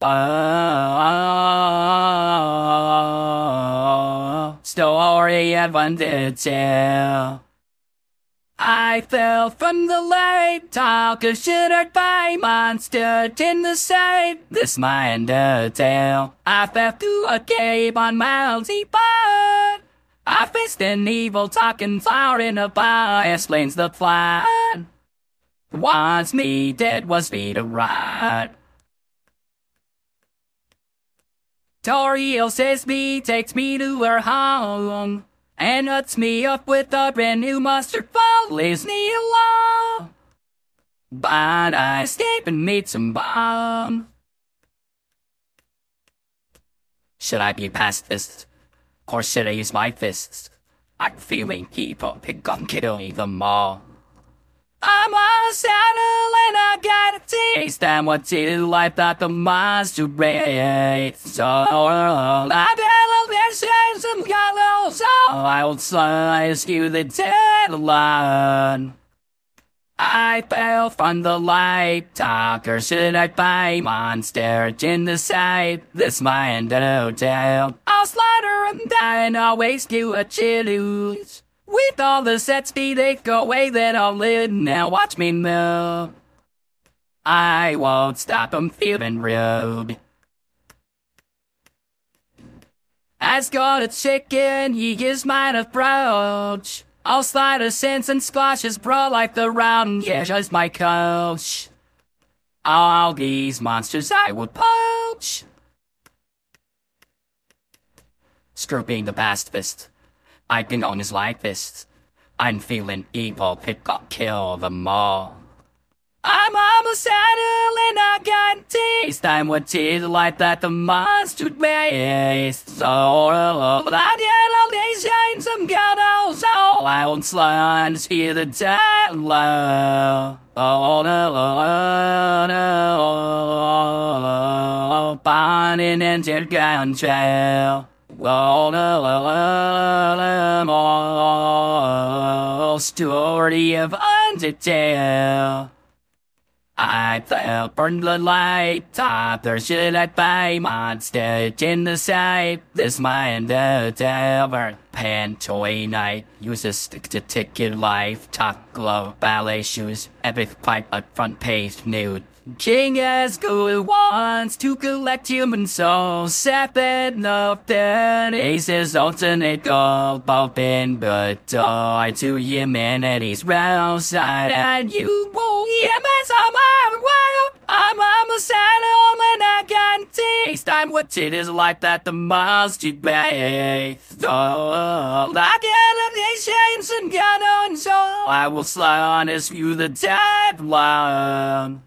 Oh, story I've wanted to. I fell from the light, talk of shittered by monster in the side. This my undertale. I fell through a cave on Mount Zipan. I faced an evil talking flower in a bar, explains the plot. Wants me dead was me to rot. Toriel says me, takes me to her home, and nuts me up with a brand new mustard leaves me. But I escape and meet some bomb. Should I be pacifist? Or should I use my fists? I'm feeling people pick on killing them all. I'm a I got a taste. And what you like that the monster race. So I better listen some yellow so I will slice you the deadline. I fell from the light, talker should I fight? monster in the sight? This my Undertale. I'll slaughter and die and I'll waste you a chilies. With all the sets be they go away then I'll live now watch me move. I won't stop I'm feeling rude. As got a chicken, he is mine approach. I'll slide a sense and squash his bro like the round, yeah, just my coach. All these monsters I would poach. Screw being the pacifist. I've been on his like this. I'm feeling evil, pick up, kill them all. I'm saddle and I got taste. I'm what is like that the monster waste. So I did shine some god so I won't slide see the down Oh no, no, no, Burning into gun trail. Oh no, no, no, story of Undertale. I felt burned the light, top there should I buy monster in the sight. This mind the tavern, pantoy night, use a stick to ticket life, top glow, ballet shoes, epic pipe, a front page nude. King as who wants to collect human souls, seven of them aces alternate bumping but die to humanity's round side, and you oh, won't hear me some world. I'm I'm a saddle and I can taste. I'm what it is like that the miles you pay. Oh, like elevations and gun on so I will slay on as you the dead line.